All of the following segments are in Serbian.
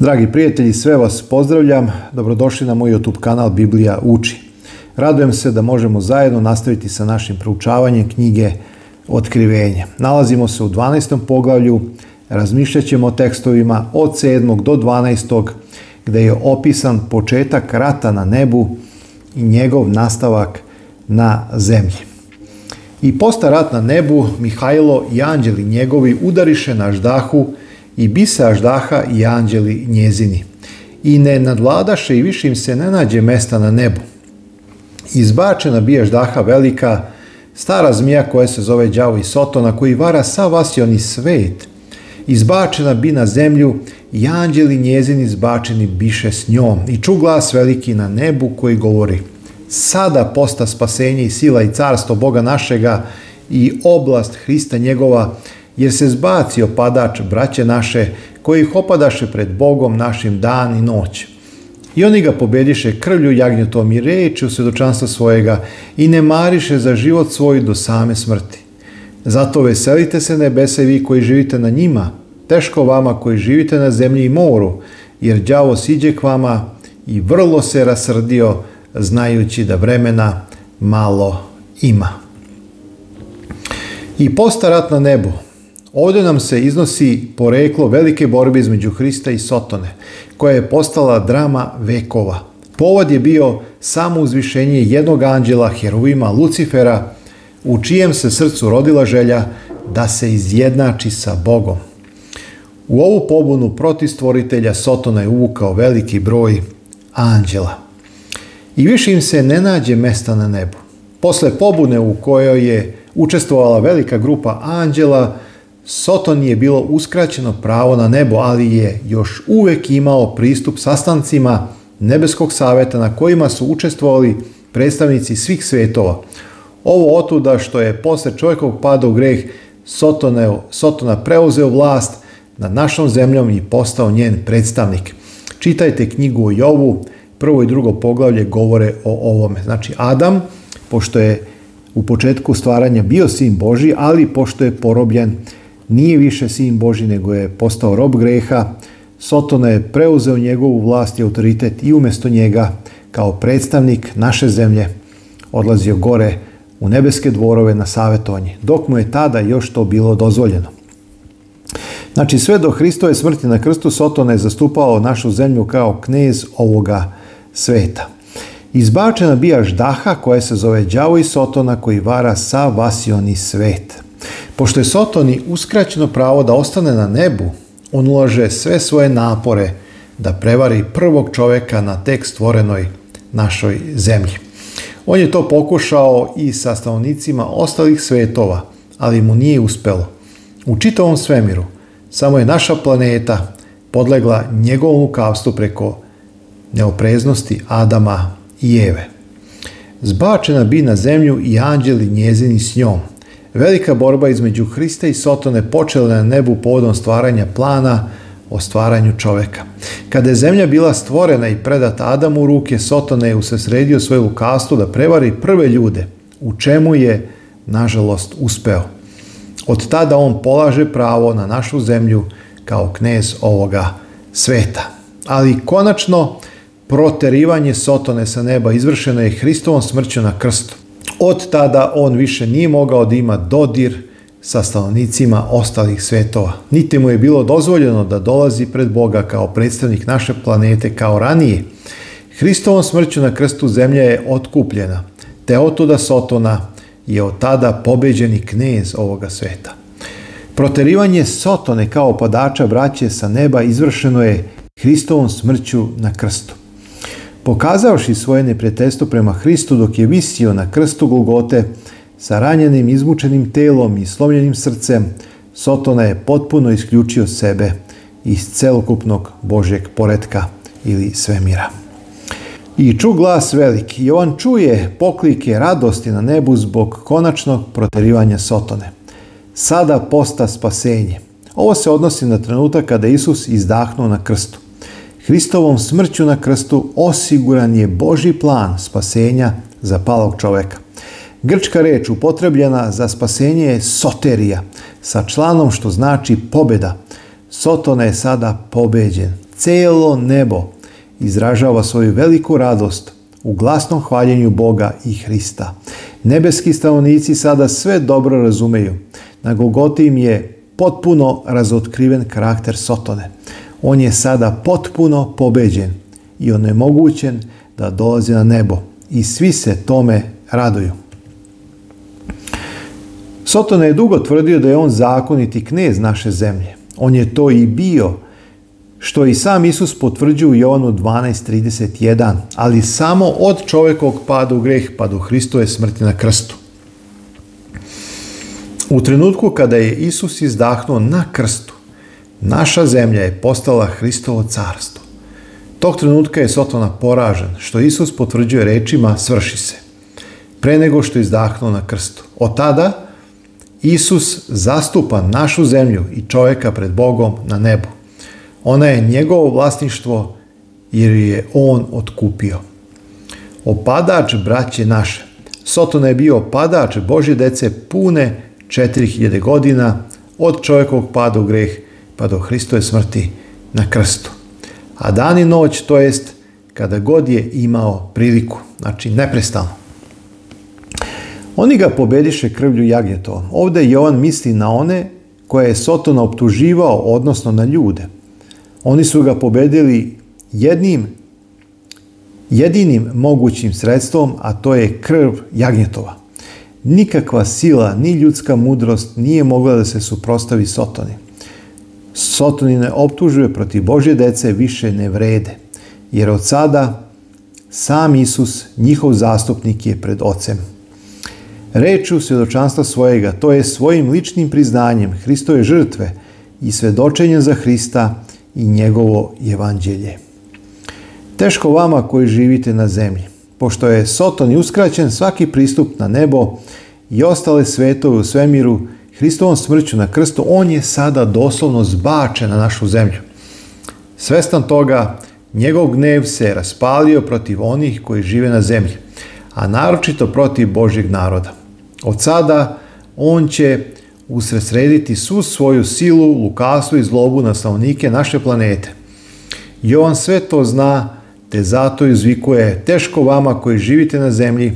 Dragi prijatelji, sve vas pozdravljam. Dobrodošli na moj YouTube kanal Biblija uči. Radujem se da možemo zajedno nastaviti sa našim proučavanjem knjige Otkrivenje. Nalazimo se u 12. poglavlju, razmišljat ćemo o tekstovima od 7. do 12. gdje je opisan početak rata na nebu i njegov nastavak na zemlji. I posta rat na nebu, Mihajlo i anđeli njegovi udariše na ždahu i bise aždaha i anđeli njezini. I ne nadvladaše i više im se ne nađe mesta na nebu. Izbačena bi ždaha velika, stara zmija koja se zove đavo i sotona, koji vara sav vasioni svet. Izbačena bi na zemlju i anđeli njezini izbačeni biše s njom. I ču glas veliki na nebu koji govori Sada posta spasenje i sila i carstvo Boga našega i oblast Hrista njegova, jer se zbacio padač braće naše, koji ih opadaše pred Bogom našim dan i noć. I oni ga pobediše krvlju jagnjetom i u svjedočanstva svojega i ne mariše za život svoj do same smrti. Zato veselite se nebese vi koji živite na njima, teško vama koji živite na zemlji i moru, jer đavo siđe k vama i vrlo se rasrdio, znajući da vremena malo ima. I postarat na nebu, Ovdje nam se iznosi poreklo velike borbe između Hrista i Sotone, koja je postala drama vekova. Povod je bio samo uzvišenje jednog anđela, herovima Lucifera, u čijem se srcu rodila želja da se izjednači sa Bogom. U ovu pobunu protiv stvoritelja Sotona je uvukao veliki broj anđela. I više im se ne nađe mesta na nebu. Posle pobune u kojoj je učestvovala velika grupa anđela, Soton je bilo uskraćeno pravo na nebo, ali je još uvijek imao pristup sastancima nebeskog saveta na kojima su učestvovali predstavnici svih svetova. Ovo otuda što je posle čovjekovog pada u greh Sotone, Sotona preuzeo vlast nad našom zemljom i postao njen predstavnik. Čitajte knjigu o Jovu, prvo i drugo poglavlje govore o ovome. Znači Adam, pošto je u početku stvaranja bio sin Boži, ali pošto je porobljen, nije više sin Boži, nego je postao rob greha. Sotona je preuzeo njegovu vlast i autoritet i umjesto njega, kao predstavnik naše zemlje, odlazio gore u nebeske dvorove na savjetovanje, dok mu je tada još to bilo dozvoljeno. Znači, sve do Hristove smrti na krstu Sotona je zastupao našu zemlju kao knez ovoga sveta. Izbačena bija ždaha koja se zove đavo i Sotona koji vara sa vasioni svet. Pošto je Sotoni uskraćeno pravo da ostane na nebu, on ulaže sve svoje napore da prevari prvog čovjeka na tek stvorenoj našoj zemlji. On je to pokušao i sa stanovnicima ostalih svetova, ali mu nije uspelo. U čitavom svemiru samo je naša planeta podlegla njegovom lukavstvu preko neopreznosti Adama i Eve. Zbačena bi na zemlju i anđeli njezini s njom – Velika borba između Hrista i Sotone počela na nebu povodom stvaranja plana o stvaranju čoveka. Kada je zemlja bila stvorena i predata Adamu u ruke, Sotone je usresredio svoje lukavstvo da prevari prve ljude, u čemu je, nažalost, uspeo. Od tada on polaže pravo na našu zemlju kao knez ovoga sveta. Ali konačno, proterivanje Sotone sa neba izvršeno je Hristovom smrću na krstu. Od tada on više nije mogao da ima dodir sa stanovnicima ostalih svetova. Niti mu je bilo dozvoljeno da dolazi pred Boga kao predstavnik naše planete kao ranije. Hristovom smrću na krstu zemlja je otkupljena, te otuda Sotona je od tada pobeđeni knez ovoga sveta. Proterivanje Sotone kao padača braće sa neba izvršeno je Hristovom smrću na krstu. Pokazavši svoje neprijateljstvo prema Hristu dok je visio na krstu Golgote sa ranjenim izmučenim telom i slomljenim srcem, Sotona je potpuno isključio sebe iz celokupnog Božjeg poretka ili svemira. I ču glas veliki. I on čuje poklike radosti na nebu zbog konačnog proterivanja Sotone. Sada posta spasenje. Ovo se odnosi na trenutak kada Isus izdahnuo na krstu. Hristovom smrću na krstu osiguran je Boži plan spasenja za palog čoveka. Grčka reč upotrebljena za spasenje je soterija, sa članom što znači pobjeda. Sotona je sada pobeđen. Celo nebo izražava svoju veliku radost u glasnom hvaljenju Boga i Hrista. Nebeski stanovnici sada sve dobro razumeju. Na Golgoti im je potpuno razotkriven karakter Sotone. On je sada potpuno pobeđen i onemogućen da dolazi na nebo. I svi se tome raduju. Sotona je dugo tvrdio da je on zakoniti knez naše zemlje. On je to i bio, što i sam Isus potvrđuje u Jovanu 12.31, ali samo od čovjekovog pada u greh pa do Hristove smrti na krstu. U trenutku kada je Isus izdahnuo na krstu, naša zemlja je postala Hristovo carstvo. Tog trenutka je Sotona poražen, što Isus potvrđuje rečima svrši se. Pre nego što je izdahnuo na krstu. Od tada Isus zastupa našu zemlju i čovjeka pred Bogom na nebu. Ona je njegovo vlasništvo jer je on otkupio. Opadač braće naše. Sotona je bio opadač Božje dece pune 4000 godina od čovjekovog pada u greh pa do Hristove smrti na krstu. A dan i noć, to jest kada god je imao priliku, znači neprestano. Oni ga pobediše krvlju jagnjetovom. Ovdje Jovan misli na one koje je Sotona optuživao, odnosno na ljude. Oni su ga pobedili jednim, jedinim mogućim sredstvom, a to je krv jagnjetova. Nikakva sila, ni ljudska mudrost nije mogla da se suprostavi Sotoni. Sotonine optužuje protiv Božje dece više ne vrede, jer od sada sam Isus, njihov zastupnik je pred Ocem. Reču svjedočanstva svojega, to je svojim ličnim priznanjem Hristove žrtve i svjedočenjem za Hrista i njegovo evanđelje. Teško vama koji živite na zemlji, pošto je Soton i uskraćen svaki pristup na nebo i ostale svetove u svemiru, Hristovom smrću na krstu, on je sada doslovno zbačen na našu zemlju. Svestan toga, njegov gnev se raspalio protiv onih koji žive na zemlji, a naročito protiv Božjeg naroda. Od sada on će usresrediti svu svoju silu, lukavstvo i zlobu na stanovnike naše planete. On sve to zna, te zato izvikuje teško vama koji živite na zemlji,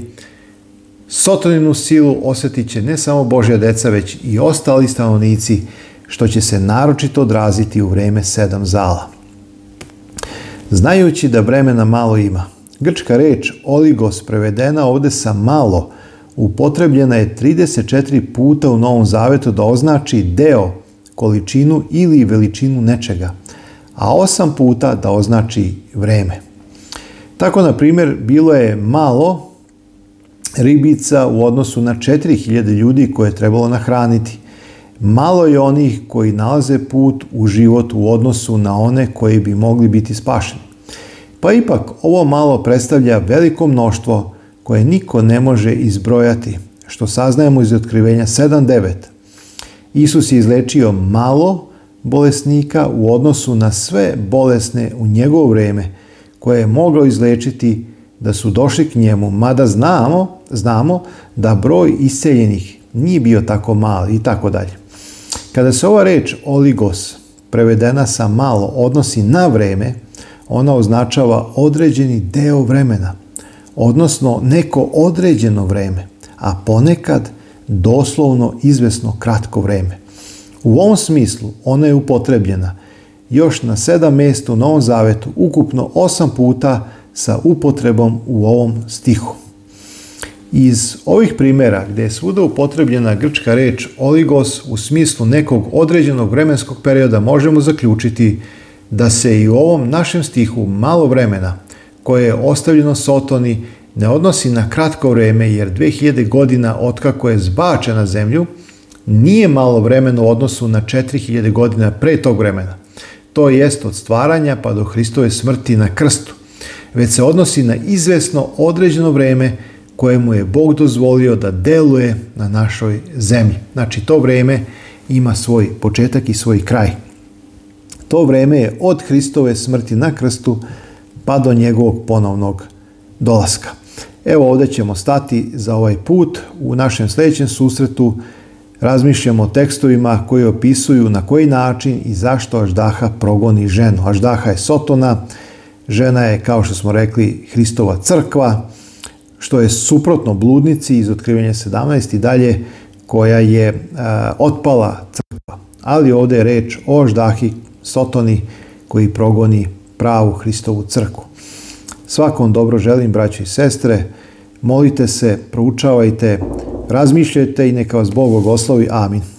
sotoninu silu osjetit će ne samo Božja deca, već i ostali stanovnici, što će se naročito odraziti u vreme sedam zala. Znajući da vremena malo ima, grčka reč oligos prevedena ovdje sa malo, upotrebljena je 34 puta u Novom Zavetu da označi deo, količinu ili veličinu nečega, a osam puta da označi vreme. Tako, na primjer, bilo je malo ribica u odnosu na 4000 ljudi koje je trebalo nahraniti. Malo je onih koji nalaze put u život u odnosu na one koji bi mogli biti spašeni. Pa ipak ovo malo predstavlja veliko mnoštvo koje niko ne može izbrojati, što saznajemo iz otkrivenja 7.9. Isus je izlečio malo bolesnika u odnosu na sve bolesne u njegovo vrijeme koje je mogao izlečiti da su došli k njemu, mada znamo, znamo da broj iseljenih nije bio tako mali i tako dalje. Kada se ova reč oligos prevedena sa malo odnosi na vreme, ona označava određeni deo vremena – odnosno neko određeno vreme, a ponekad doslovno izvesno kratko vreme. U ovom smislu ona je upotrebljena još na sedam mjesta u Novom Zavetu, ukupno osam puta sa upotrebom u ovom stihu. Iz ovih primjera gdje je svuda upotrebljena grčka reč oligos u smislu nekog određenog vremenskog perioda možemo zaključiti da se i u ovom našem stihu malo vremena koje je ostavljeno Sotoni ne odnosi na kratko vrijeme jer 2000 godina otkako je zbačena na zemlju nije malo vremena u odnosu na 4000 godina pre tog vremena. To jest od stvaranja pa do Hristove smrti na krstu. Već se odnosi na izvesno određeno vrijeme kojemu je Bog dozvolio da deluje na našoj zemlji. Znači to vrijeme ima svoj početak i svoj kraj. To vrijeme je od Hristove smrti na krstu pa do njegovog ponovnog dolaska. Evo ovdje ćemo stati za ovaj put. U našem sljedećem susretu razmišljamo o tekstovima koji opisuju na koji način i zašto Aždaha progoni ženu. Aždaha je Sotona, žena je, kao što smo rekli, Hristova crkva, što je suprotno bludnici iz otkrivenja 17 i dalje, koja je otpala crkva. Ali ovdje je reč o Aždahi, Sotoni, koji progoni pravu Hristovu crkvu. Svakom dobro želim, braći i sestre, molite se, proučavajte, razmišljajte i neka vas Bog blagoslovi. Amin.